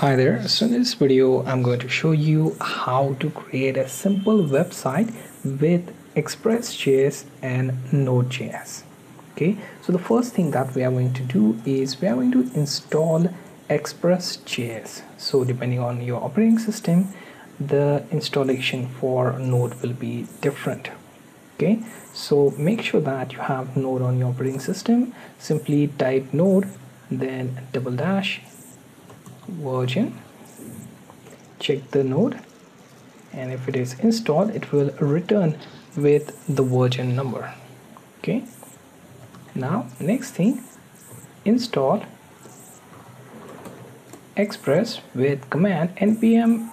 Hi there, so in this video I'm going to show you how to create a simple website with Express.js and Node.js. Okay, so the first thing that we are going to do is we are going to install Express.js. So depending on your operating system, the installation for Node will be different. Okay, so make sure that you have Node on your operating system. Simply type Node, then double dash version check the node. And if it is installed it will return with the version number. Okay. Now next thing install express with command npm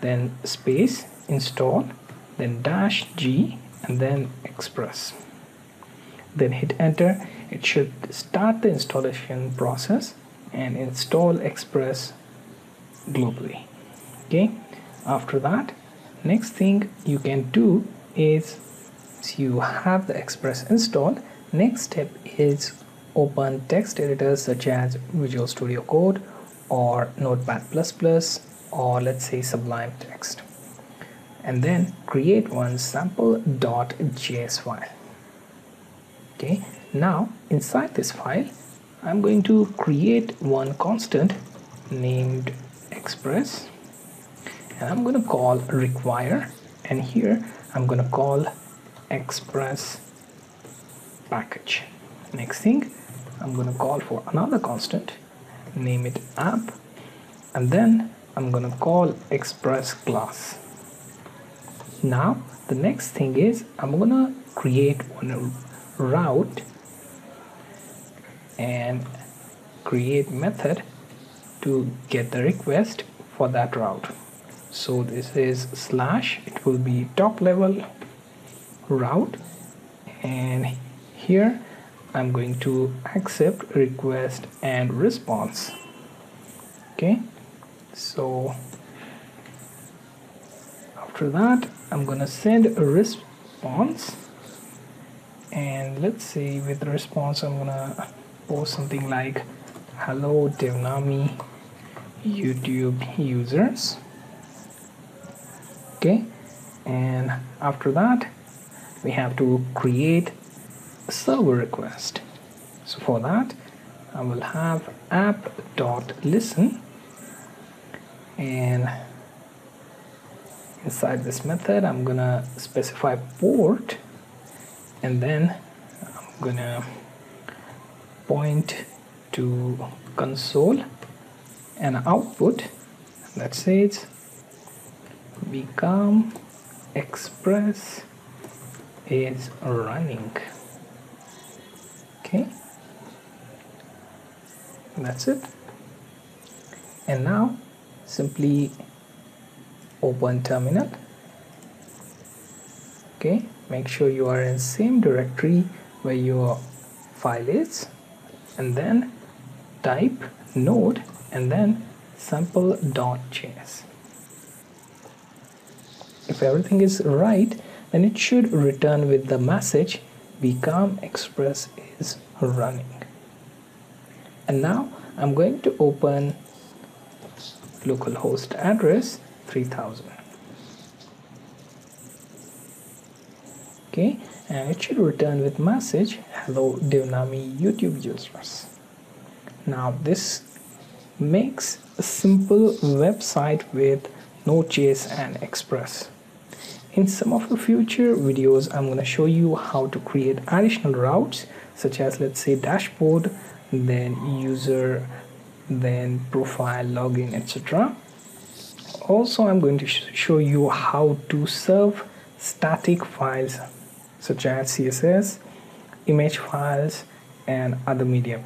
then space install then dash g and then express. Then hit enter. It should start the installation process and install express globally. Okay after that next thing you can do is you have the express installed next step is open text editors such as visual studio code or notepad or let's say sublime text. And then create one sample.js file. Okay now inside this file I'm going to create one constant named express and I'm going to call require and here I'm going to call express package. Next thing I'm going to call for another constant name it app and then I'm going to call express class. Now the next thing is I'm going to create one route and create method to get the request for that route. So this is slash it will be top level route. And here I'm going to accept request and response. Okay so after that I'm gonna send a response. And let's see with response I'm gonna post something like hello Devnami YouTube users. Okay and after that we have to create a server request. So for that I will have app.listen and inside this method I'm gonna specify port and then I'm gonna point to console and output. That says become express is running. Okay. That's it. And now simply open terminal. Okay. Make sure you are in same directory where your file is and then type node and then sample.js if everything is right then it should return with the message become express is running. And now I'm going to open localhost address 3000 okay and it should return with message. Hello Devnami YouTube users. Now this makes a simple website with Node.js and Express. In some of the future videos I'm going to show you how to create additional routes such as let's say dashboard then user then profile login etc also I'm going to sh show you how to serve static files such as css image files and other media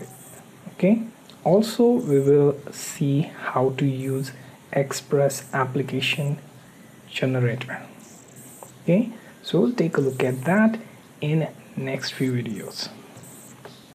okay? Also we will see how to use express application generator. Okay? So we'll take a look at that in next few videos